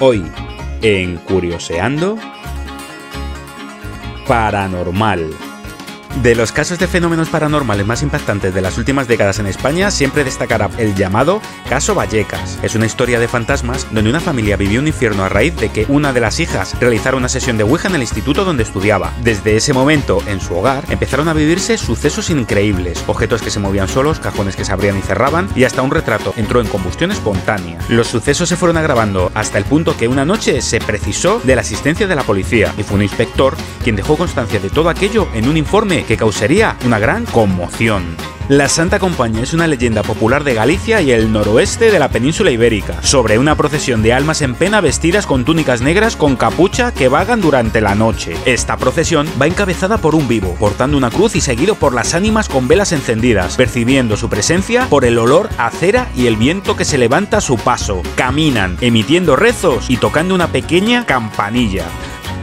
Hoy, en Curioseando, Paranormal. De los casos de fenómenos paranormales más impactantes de las últimas décadas en España, siempre destacará el llamado Caso Vallecas. Es una historia de fantasmas donde una familia vivió un infierno a raíz de que una de las hijas realizara una sesión de Ouija en el instituto donde estudiaba. Desde ese momento, en su hogar, empezaron a vivirse sucesos increíbles, objetos que se movían solos, cajones que se abrían y cerraban, y hasta un retrato entró en combustión espontánea. Los sucesos se fueron agravando hasta el punto que una noche se precisó de la asistencia de la policía, y fue un inspector quien dejó constancia de todo aquello en un informe que causaría una gran conmoción. La Santa Compañía es una leyenda popular de Galicia y el noroeste de la península ibérica, sobre una procesión de almas en pena vestidas con túnicas negras con capucha que vagan durante la noche. Esta procesión va encabezada por un vivo, portando una cruz y seguido por las ánimas con velas encendidas, percibiendo su presencia por el olor a cera y el viento que se levanta a su paso. Caminan, emitiendo rezos y tocando una pequeña campanilla.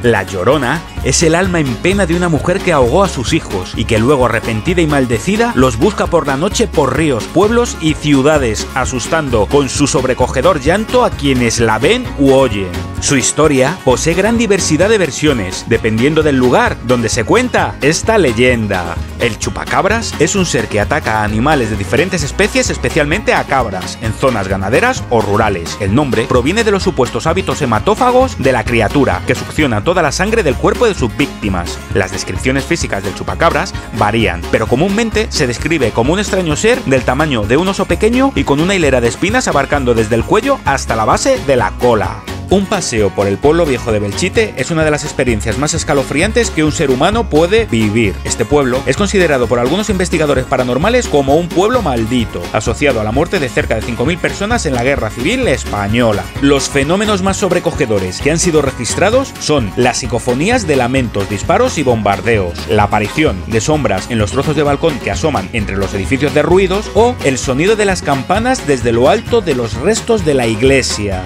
La Llorona es el alma en pena de una mujer que ahogó a sus hijos y que luego arrepentida y maldecida los busca por la noche por ríos, pueblos y ciudades, asustando con su sobrecogedor llanto a quienes la ven u oyen. Su historia posee gran diversidad de versiones, dependiendo del lugar donde se cuenta esta leyenda. El chupacabras es un ser que ataca a animales de diferentes especies, especialmente a cabras, en zonas ganaderas o rurales. El nombre proviene de los supuestos hábitos hematófagos de la criatura, que succiona toda la sangre del cuerpo sus víctimas. Las descripciones físicas del chupacabras varían, pero comúnmente se describe como un extraño ser del tamaño de un oso pequeño y con una hilera de espinas abarcando desde el cuello hasta la base de la cola. Un paseo por el pueblo viejo de Belchite es una de las experiencias más escalofriantes que un ser humano puede vivir. Este pueblo es considerado por algunos investigadores paranormales como un pueblo maldito, asociado a la muerte de cerca de 5.000 personas en la Guerra Civil Española. Los fenómenos más sobrecogedores que han sido registrados son las psicofonías de lamentos, disparos y bombardeos, la aparición de sombras en los trozos de balcón que asoman entre los edificios derruidos o el sonido de las campanas desde lo alto de los restos de la iglesia.